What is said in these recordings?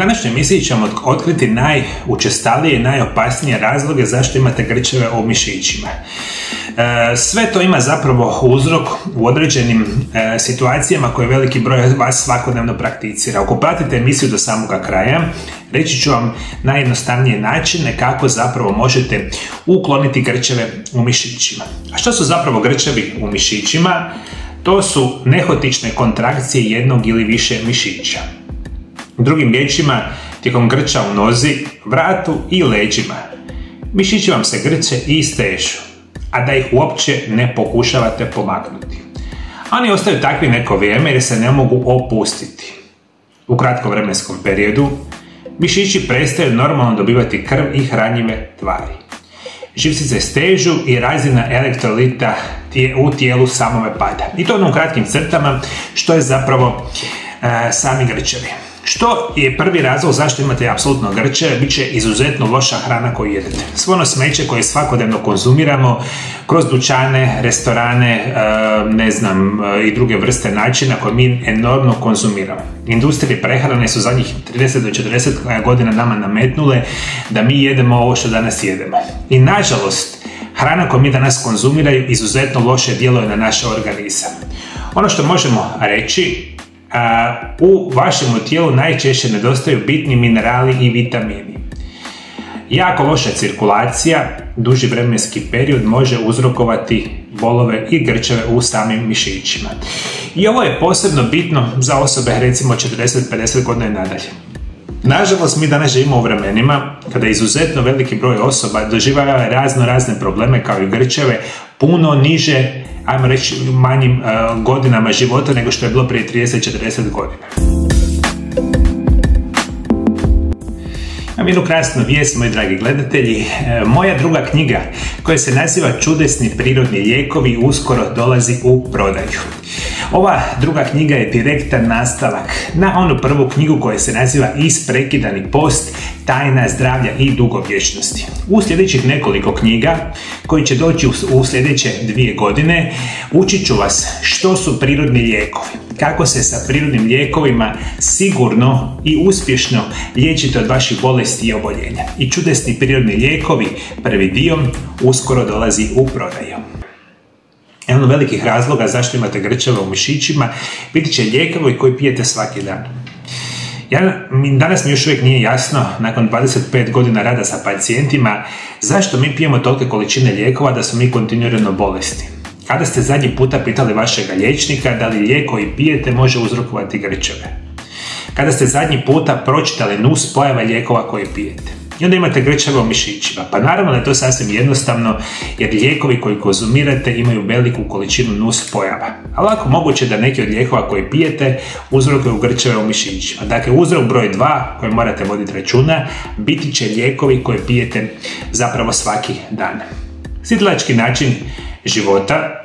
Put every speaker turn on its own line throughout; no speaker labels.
današnjoj emisiji ćemo otkriti najučestalije i najopasnije razloge zašto imate grčeve u mišićima. E, sve to ima zapravo uzrok u određenim e, situacijama koje veliki broj vas svakodnevno prakticira. Ako pratite emisiju do samoga kraja, reći ću vam najjednostavnije načine kako zapravo možete ukloniti grčeve u mišićima. A što su zapravo grčevi u mišićima? To su nehotične kontrakcije jednog ili više mišića. Drugim riječima, tijekom grča u nozi, vratu i leđima. Mišići vam se grče i stežu, a da ih uopće ne pokušavate pomaknuti. Oni ostaju takvi neko vrijeme jer se ne mogu opustiti. U kratkovremenskom periodu mišići prestaju normalno dobivati krv i hranjive tvari. Živcice stežu i razina elektrolita u tijelu samome pada. I to u kratkim crtama što je zapravo e, sami grčevi. Što je prvi razlog zašto imate apsolutno grče, bit će izuzetno loša hrana koju jedete. Svo ono smeće koje svakodnevno konzumiramo kroz dućane, restorane, e, ne znam, e, i druge vrste načina koje mi enormno konzumiramo. Industrije prehrane su zadnjih 30 do 40 godina nama nametnule da mi jedemo ovo što danas jedemo. I nažalost, hrana koju mi danas konzumiraju izuzetno loše djeluje na naš organizam. Ono što možemo reći u vašem tijelu najčešće nedostaju bitni minerali i vitamini. Jako loša cirkulacija, duži vremenski period može uzrokovati bolove i grčeve u samim mišićima. I ovo je posebno bitno za osobe recimo 40-50 godina i nadalje. Nažalost, mi danas živimo u vremenima kada izuzetno veliki broj osoba doživljava razno razne probleme kao i grčeve puno niže ajmo reći, manjim uh, godinama života nego što je bilo prije 30-40 godina. Jednu krasnu vijest, moji dragi gledatelji. E, moja druga knjiga, koja se naziva Čudesni prirodni lijekovi, uskoro dolazi u prodaju. Ova druga knjiga je direktan nastavak na onu prvu knjigu koja se naziva Isprekidani post, tajna zdravlja i dugovječnosti. U sljedećih nekoliko knjiga koji će doći u sljedeće dvije godine učit ću vas što su prirodni lijekovi, kako se sa prirodnim lijekovima sigurno i uspješno liječite od vaših bolesti i oboljenja. I čudesni prirodni lijekovi, prvi dio, uskoro dolazi u prodaju. Jedan od velikih razloga zašto imate grčeve u mišićima biti će lijekovi koji pijete svaki dan. Danas mi još uvijek nije jasno, nakon 25 godina rada sa pacijentima, zašto mi pijemo tolike količine lijekova da smo mi kontinuirano bolesti. Kada ste zadnji puta pitali vašega liječnika da li lijek koji pijete može uzrokovati grčeve? Kada ste zadnji puta pročitali nus pojava lijekova koje pijete? I onda imate grčeve u mišićima. Pa naravno da je to sasvim jednostavno jer lijekovi koji konzumirate imaju veliku količinu nus pojava. Ali ako moguće da neki od lijekova koji pijete uzrokuju grčeve u mišićima. Dakle, uzrok broj 2 koji morate voditi računa biti će lijekovi koje pijete zapravo svaki dan. Sidlački način života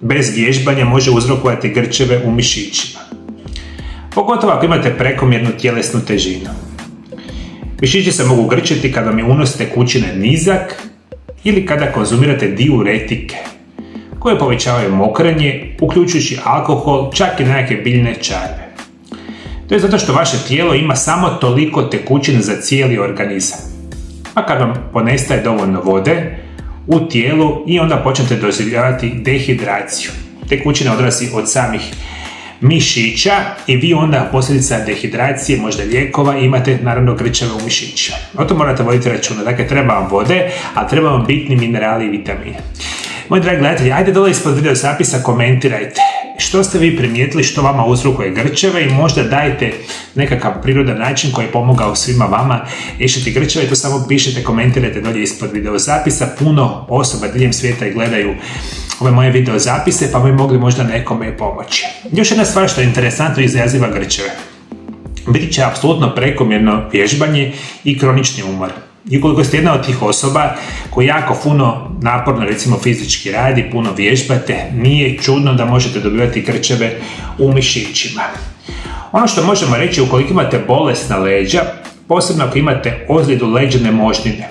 bez vježbanja može uzrokovati grčeve u mišićima. Pogotovo ako imate prekomjernu tjelesnu težinu. Mišići se mogu grčiti kada vam je unos tekućine nizak ili kada konzumirate diuretike koje povećavaju mokraње, uključujući alkohol, čak i nekakve biljne čarbe. To je zato što vaše tijelo ima samo toliko tekućine za cijeli organizam. A kad vam ponestaje dovoljno vode u tijelu i onda počnete doživljavati dehidraciju. Tekućina odrazi od samih mišića i vi onda posljedica dehidracije, možda lijekova, imate naravno grčeve u mišića. O to morate voditi računa. Dakle, treba vam vode, a treba vam bitni minerali i vitamine. Moji dragi gledatelji, ajde dole ispod video zapisa komentirajte što ste vi primijetili što vama uzrokuje grčeve i možda dajte nekakav prirodan način koji je pomogao svima vama riješiti grčeve. To samo pišete, komentirajte dolje ispod video zapisa. Puno osoba diljem svijeta i gledaju ove moje video zapise pa bi mogli možda nekome pomoći. Još jedna stvar što je interesantno izaziva grčeve. Biti će apsolutno prekomjerno vježbanje i kronični umor. I ukoliko ste jedna od tih osoba koji jako puno naporno recimo fizički radi, puno vježbate, nije čudno da možete dobivati krčeve u mišićima. Ono što možemo reći ukoliko imate bolesna leđa, posebno ako imate ozljedu leđene moždine,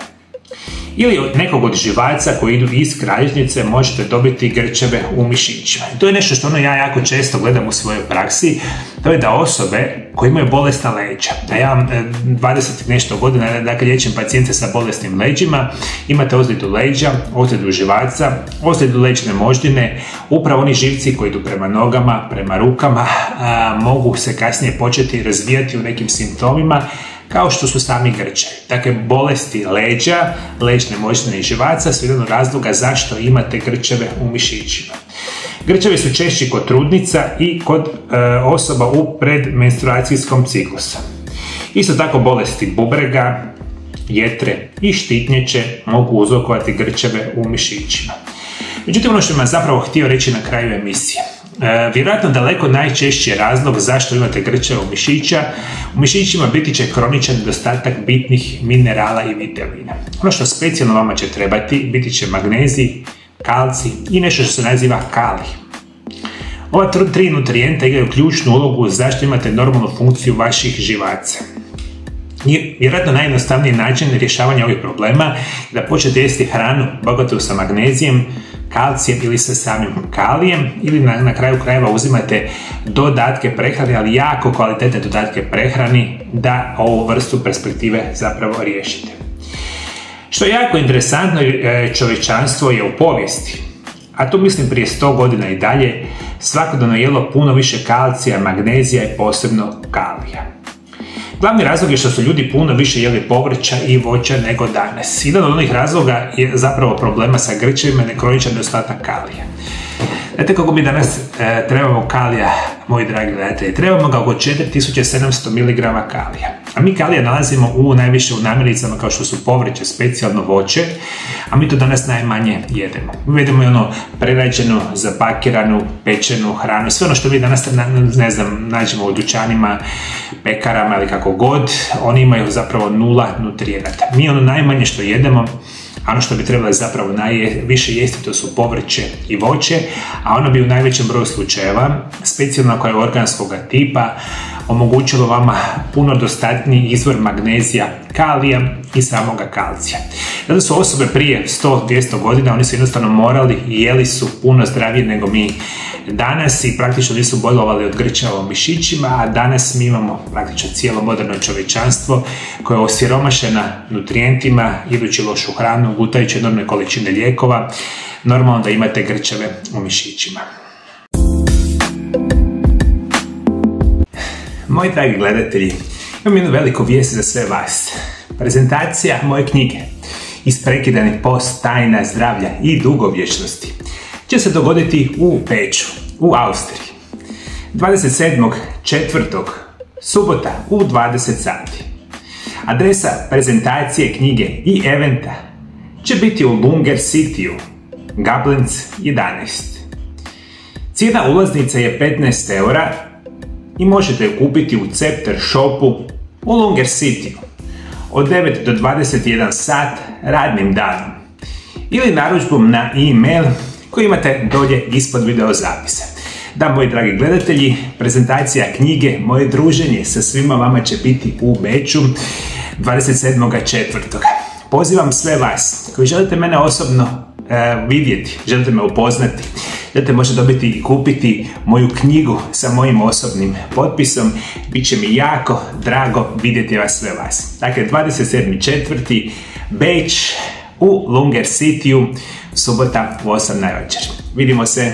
ili od nekog od živaca koji idu iz kralježnice možete dobiti grčeve u mišićima. to je nešto što ono ja jako često gledam u svojoj praksi, to je da osobe koji imaju bolesna leđa, da ja vam 20 nešto godina, dakle liječim pacijente sa bolesnim leđima, imate ozljedu leđa, ozljedu živaca, ozljedu leđne moždine, upravo oni živci koji idu prema nogama, prema rukama, mogu se kasnije početi razvijati u nekim simptomima kao što su sami grčevi. Dakle, bolesti leđa, leđne moždine i živaca su jedan od razloga zašto imate grčeve u mišićima. Grčevi su češći kod trudnica i kod e, osoba u predmenstruacijskom ciklusu. Isto tako bolesti bubrega, jetre i štitnjeće mogu uzrokovati grčeve u mišićima. Međutim, ono što sam zapravo htio reći na kraju emisije. E, vjerojatno daleko najčešći razlog zašto imate grčeve u mišića. U mišićima biti će kroničan nedostatak bitnih minerala i vitamina. Ono što specijalno vama će trebati biti će magnezij, kalci i nešto što se naziva kali. Ova tri nutrijenta igraju ključnu ulogu zašto imate normalnu funkciju vaših živaca. Vjerojatno najjednostavniji način rješavanja ovih problema je da počnete jesti hranu bogatu sa magnezijem, kalcijem ili sa samim kalijem ili na, na kraju krajeva uzimate dodatke prehrane, ali jako kvalitetne dodatke prehrani da ovu vrstu perspektive zapravo riješite. Što je jako interesantno, e, čovječanstvo je u povijesti, a tu mislim prije 100 godina i dalje, svakodnevno jelo puno više kalcija, magnezija i posebno kalija. Glavni razlog je što su ljudi puno više jeli povrća i voća nego danas. Jedan od onih razloga je zapravo problema sa grčevima i nekroničan nedostatak kalija. Znate kako mi danas e, trebamo kalija, moji dragi gledatelji? Trebamo ga oko 4700 mg kalija. A mi kalija nalazimo u najviše u namirnicama kao što su povrće, specijalno voće, a mi to danas najmanje jedemo. Mi jedemo i ono prerađenu, zapakiranu, pečenu hranu, sve ono što mi danas, ne znam, nađemo u dućanima, pekarama ili kako god, oni imaju zapravo nula nutrijenata. Mi ono najmanje što jedemo ono što bi trebalo zapravo najviše jesti to su povrće i voće, a ono bi u najvećem broju slučajeva, specijalno koje je organskog tipa, omogućilo vama puno dostatniji izvor magnezija, kalija i samoga kalcija. Zato su osobe prije 100-200 godina, oni su jednostavno morali i jeli su puno zdravije nego mi danas i praktično nisu bolovali od grčava u mišićima, a danas mi imamo praktično cijelo moderno čovječanstvo koje je osiromašena nutrijentima, idući lošu hranu, gutajući enormne količine lijekova, normalno da imate grčeve u mišićima. Moji dragi gledatelji, imam jednu veliku vijest za sve vas. Prezentacija moje knjige Isprekidani post tajna zdravlja i dugovječnosti će se dogoditi u Peču, u Austriji. 27.4. subota u 20 sati. Adresa prezentacije knjige i eventa će biti u Lunger Cityu, Gablenc 11. Cijena ulaznice je 15 eura i možete ju kupiti u Cepter shopu u Lunger Cityu od 9 do 21 sat radnim danom ili narudžbom na e-mail koji imate dolje ispod video zapisa. Da, moji dragi gledatelji, prezentacija knjige Moje druženje sa svima vama će biti u Beču 27.4. Pozivam sve vas koji želite mene osobno e, vidjeti, želite me upoznati, želite možda dobiti i kupiti moju knjigu sa mojim osobnim potpisom, bit će mi jako drago vidjeti vas sve vas. Dakle, 27.4. Beč u Lunger Cityu, subota u 8 na večer. Vidimo se